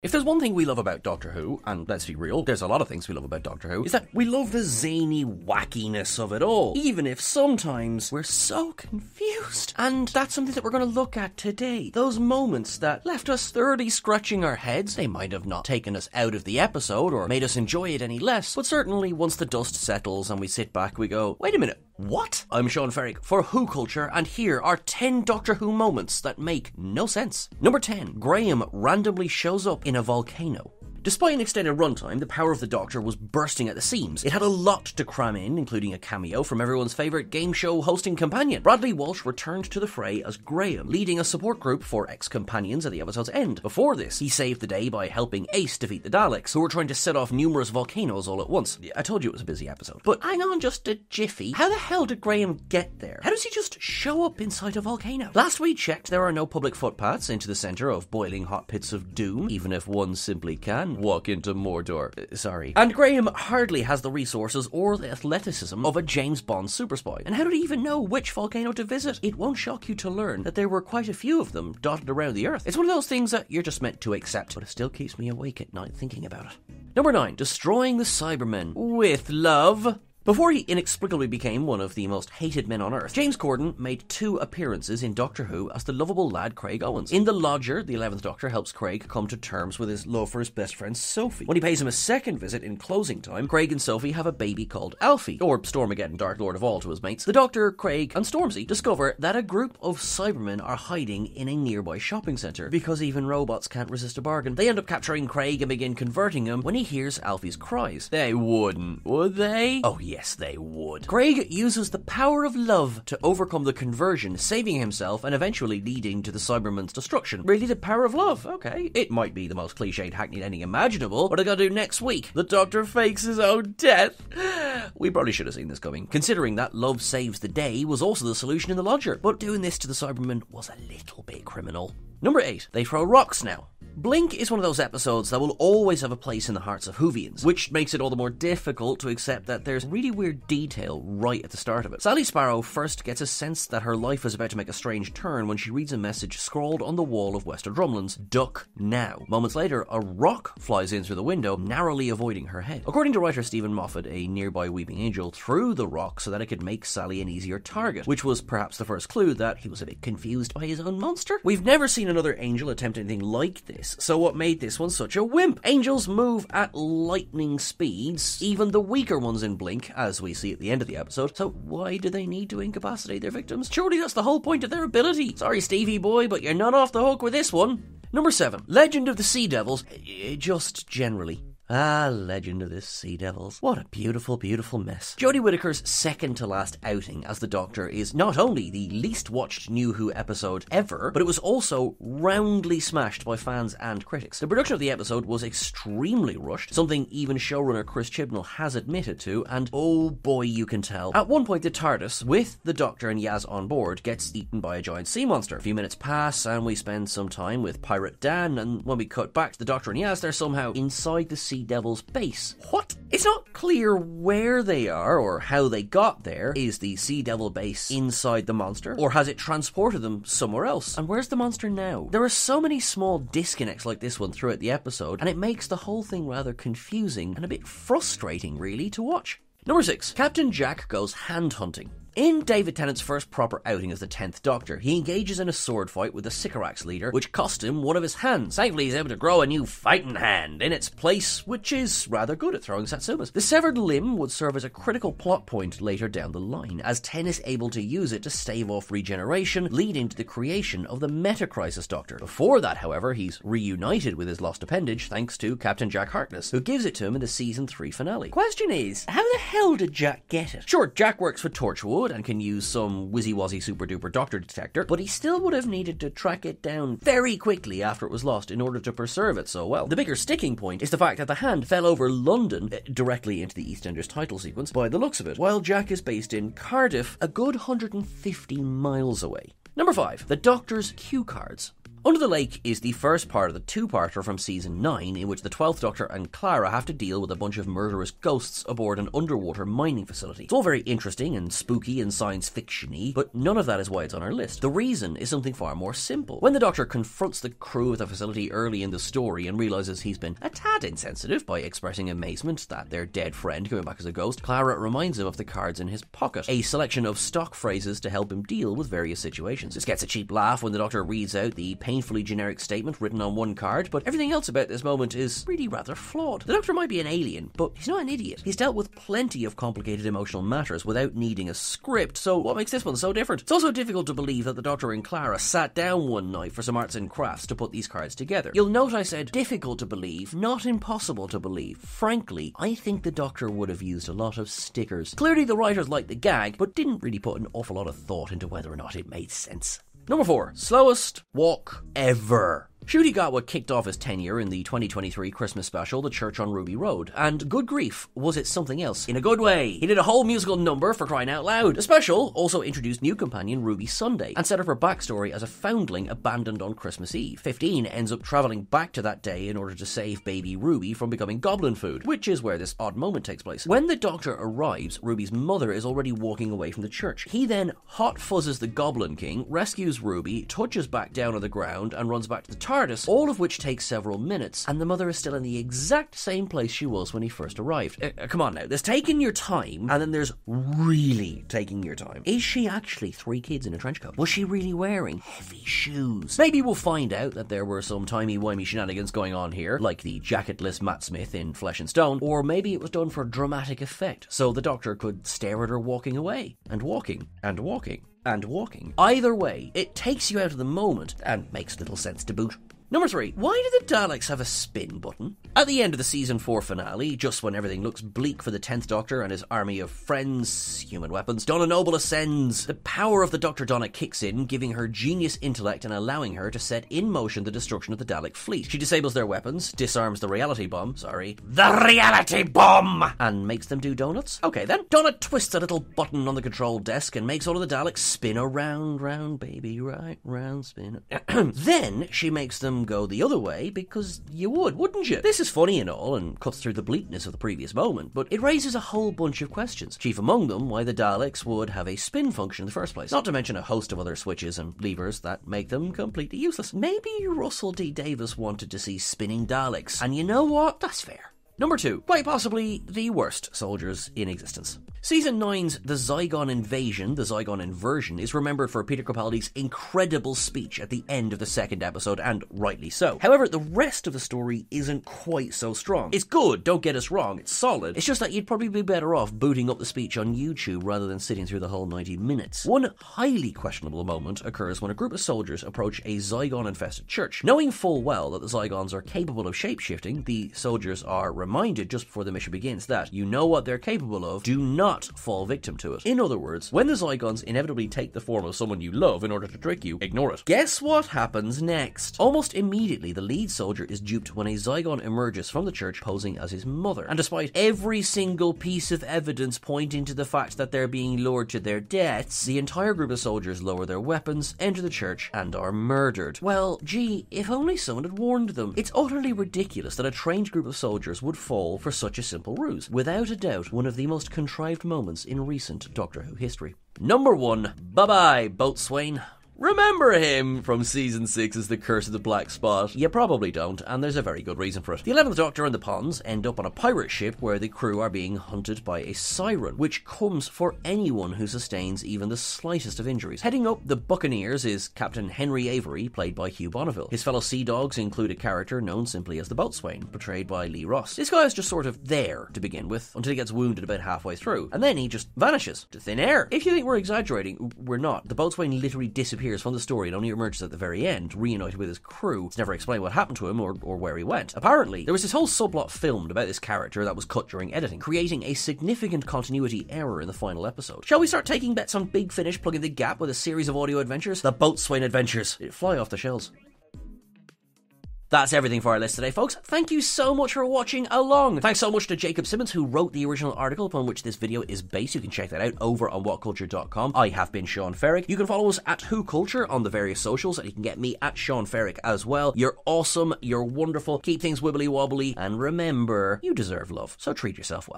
If there's one thing we love about Doctor Who, and let's be real, there's a lot of things we love about Doctor Who, is that we love the zany wackiness of it all, even if sometimes we're so confused. And that's something that we're going to look at today. Those moments that left us thoroughly scratching our heads. They might have not taken us out of the episode or made us enjoy it any less, but certainly once the dust settles and we sit back, we go, wait a minute, what? I'm Sean Ferrick for Who Culture, and here are 10 Doctor Who moments that make no sense. Number 10 Graham randomly shows up in a volcano. Despite an extended runtime, the power of the Doctor was bursting at the seams. It had a lot to cram in, including a cameo from everyone's favourite game show hosting companion. Bradley Walsh returned to the fray as Graham, leading a support group for ex companions at the episode's end. Before this, he saved the day by helping Ace defeat the Daleks, who were trying to set off numerous volcanoes all at once. I told you it was a busy episode. But hang on just a jiffy. How the hell did Graham get there? How does he just show up inside a volcano? Last we checked, there are no public footpaths into the centre of boiling hot pits of doom, even if one simply can walk into Mordor. Uh, sorry. And Graham hardly has the resources or the athleticism of a James Bond super spy. And how did he even know which volcano to visit? It won't shock you to learn that there were quite a few of them dotted around the Earth. It's one of those things that you're just meant to accept, but it still keeps me awake at night thinking about it. Number 9. Destroying the Cybermen. With love. Before he inexplicably became one of the most hated men on Earth, James Corden made two appearances in Doctor Who as the lovable lad Craig Owens. In The Lodger, the 11th Doctor helps Craig come to terms with his love for his best friend Sophie. When he pays him a second visit in closing time, Craig and Sophie have a baby called Alfie, or Stormageddon, Dark Lord of all to his mates. The Doctor, Craig, and Stormzy discover that a group of Cybermen are hiding in a nearby shopping centre because even robots can't resist a bargain. They end up capturing Craig and begin converting him when he hears Alfie's cries. They wouldn't, would they? Oh, yeah Yes, they would. Craig uses the power of love to overcome the conversion, saving himself and eventually leading to the Cybermen's destruction. Really, the power of love? Okay. It might be the most cliched hackneyed ending imaginable. What I gotta do next week? The Doctor fakes his own death. We probably should have seen this coming, considering that love saves the day was also the solution in the lodger. But doing this to the Cybermen was a little bit criminal. Number 8. They throw rocks now. Blink is one of those episodes that will always have a place in the hearts of Whovians, which makes it all the more difficult to accept that there's really weird detail right at the start of it. Sally Sparrow first gets a sense that her life is about to make a strange turn when she reads a message scrawled on the wall of Wester Drumlin's Duck now. Moments later, a rock flies in through the window, narrowly avoiding her head. According to writer Steven Moffat, a nearby weeping angel threw the rock so that it could make Sally an easier target, which was perhaps the first clue that he was a bit confused by his own monster. We've never seen another angel attempt anything like this, so what made this one such a wimp? Angels move at lightning speeds, even the weaker ones in Blink, as we see at the end of the episode. So why do they need to incapacitate their victims? Surely that's the whole point of their ability. Sorry, Stevie boy, but you're not off the hook with this one. Number 7. Legend of the Sea Devils. Just generally. Ah, legend of the Sea Devils. What a beautiful, beautiful mess. Jodie Whittaker's second to last outing as the Doctor is not only the least watched New Who episode ever, but it was also roundly smashed by fans and critics. The production of the episode was extremely rushed, something even showrunner Chris Chibnall has admitted to, and oh boy, you can tell. At one point, the TARDIS, with the Doctor and Yaz on board, gets eaten by a giant sea monster. A few minutes pass, and we spend some time with Pirate Dan, and when we cut back to the Doctor and Yaz, they're somehow inside the sea Sea Devil's base. What? It's not clear where they are or how they got there. Is the Sea Devil base inside the monster? Or has it transported them somewhere else? And where's the monster now? There are so many small disconnects like this one throughout the episode, and it makes the whole thing rather confusing and a bit frustrating, really, to watch. Number 6. Captain Jack goes hand hunting. In David Tennant's first proper outing as the 10th Doctor, he engages in a sword fight with the Sycorax leader, which cost him one of his hands. Thankfully, he's able to grow a new fighting hand in its place, which is rather good at throwing satsumas. The severed limb would serve as a critical plot point later down the line, as Ten is able to use it to stave off regeneration, leading to the creation of the Meta Crisis Doctor. Before that, however, he's reunited with his lost appendage thanks to Captain Jack Harkness, who gives it to him in the season 3 finale. Question is, how the hell did Jack get it? Sure, Jack works for Torchwood and can use some whizzy wazzy super duper doctor detector, but he still would have needed to track it down very quickly after it was lost in order to preserve it so well. The bigger sticking point is the fact that the hand fell over London uh, directly into the EastEnders title sequence by the looks of it, while Jack is based in Cardiff, a good 150 miles away. Number 5. The Doctor's cue cards. Under the Lake is the first part of the two-parter from season 9 in which the 12th Doctor and Clara have to deal with a bunch of murderous ghosts aboard an underwater mining facility. It's all very interesting and spooky and science fictiony, but none of that is why it's on our list. The reason is something far more simple. When the Doctor confronts the crew of the facility early in the story and realizes he's been a tad insensitive by expressing amazement that their dead friend coming back as a ghost, Clara reminds him of the cards in his pocket, a selection of stock phrases to help him deal with various situations. This gets a cheap laugh when the Doctor reads out the painfully generic statement written on one card, but everything else about this moment is really rather flawed. The Doctor might be an alien, but he's not an idiot. He's dealt with plenty of complicated emotional matters without needing a script, so what makes this one so different? It's also difficult to believe that the Doctor and Clara sat down one night for some arts and crafts to put these cards together. You'll note I said difficult to believe, not impossible to believe. Frankly, I think the Doctor would have used a lot of stickers. Clearly, the writers liked the gag, but didn't really put an awful lot of thought into whether or not it made sense. Number four, slowest walk ever. Ncuti Gatwa kicked off his tenure in the 2023 Christmas special, The Church on Ruby Road, and good grief, was it something else? In a good way. He did a whole musical number for crying out loud. The special also introduced new companion Ruby Sunday and set up her backstory as a foundling abandoned on Christmas Eve. 15 ends up travelling back to that day in order to save baby Ruby from becoming goblin food, which is where this odd moment takes place. When the doctor arrives, Ruby's mother is already walking away from the church. He then hot fuzzes the Goblin King, rescues Ruby, touches back down on the ground, and runs back to the TARDIS TARDIS, all of which takes several minutes, and the mother is still in the exact same place she was when he first arrived. Uh, come on now, there's taking your time, and then there's really taking your time. Is she actually three kids in a trench coat? Was she really wearing heavy shoes? Maybe we'll find out that there were some timey-wimey shenanigans going on here, like the jacketless Matt Smith in Flesh and Stone, or maybe it was done for dramatic effect, so the Doctor could stare at her walking away, and walking, and walking and walking. Either way, it takes you out of the moment and makes little sense to boot. Number three, why do the Daleks have a spin button? At the end of the season 4 finale, just when everything looks bleak for the 10th Doctor and his army of friends, human weapons, Donna Noble ascends. The power of the Dr. Donna kicks in, giving her genius intellect and allowing her to set in motion the destruction of the Dalek fleet. She disables their weapons, disarms the reality bomb, sorry, the reality bomb, and makes them do donuts. Okay then. Donna twists a little button on the control desk and makes all of the Daleks spin around, round, baby, right, round, spin. then she makes them go the other way because you would, wouldn't you? This is funny and all and cuts through the bleakness of the previous moment, but it raises a whole bunch of questions. Chief among them, why the Daleks would have a spin function in the first place. Not to mention a host of other switches and levers that make them completely useless. Maybe Russell T. Davies wanted to see spinning Daleks, and you know what? That's fair. Number two, quite possibly the worst soldiers in existence. Season 9's The Zygon Invasion, The Zygon Inversion, is remembered for Peter Capaldi's incredible speech at the end of the second episode, and rightly so. However, the rest of the story isn't quite so strong. It's good, don't get us wrong, it's solid. It's just that you'd probably be better off booting up the speech on YouTube rather than sitting through the whole 90 minutes. One highly questionable moment occurs when a group of soldiers approach a Zygon infested church. Knowing full well that the Zygons are capable of shapeshifting, the soldiers are reminded just before the mission begins that you know what they're capable of, do not fall victim to it. In other words, when the Zygons inevitably take the form of someone you love in order to trick you, ignore it. Guess what happens next? Almost immediately, the lead soldier is duped when a Zygon emerges from the church posing as his mother. And despite every single piece of evidence pointing to the fact that they're being lured to their deaths, the entire group of soldiers lower their weapons, enter the church, and are murdered. Well, gee, if only someone had warned them. It's utterly ridiculous that a trained group of soldiers would fall for such a simple ruse. Without a doubt, one of the most contrived moments in recent Doctor Who history. Number one, bye bye, Boatswain. Remember him from season 6 as the Curse of the Black Spot? You probably don't, and there's a very good reason for it. The 11th Doctor and the Ponds end up on a pirate ship where the crew are being hunted by a siren, which comes for anyone who sustains even the slightest of injuries. Heading up the Buccaneers is Captain Henry Avery, played by Hugh Bonneville. His fellow Sea Dogs include a character known simply as the Boatswain, portrayed by Lee Ross. This guy is just sort of there to begin with, until he gets wounded about halfway through, and then he just vanishes to thin air. If you think we're exaggerating, we're not. The Boatswain literally disappears from the story and only emerges at the very end, reunited with his crew. It's never explained what happened to him or, or where he went. Apparently, there was this whole subplot filmed about this character that was cut during editing, creating a significant continuity error in the final episode. Shall we start taking bets on Big Finish plugging the gap with a series of audio adventures? The Boatswain Adventures. It fly off the shelves. That's everything for our list today, folks. Thank you so much for watching along. Thanks so much to Jacob Simmons, who wrote the original article upon which this video is based. You can check that out over on whatculture.com. I have been Sean Ferrick. You can follow us at Who Culture on the various socials, and you can get me at Sean Ferrick as well. You're awesome. You're wonderful. Keep things wibbly wobbly, and remember, you deserve love. So treat yourself well.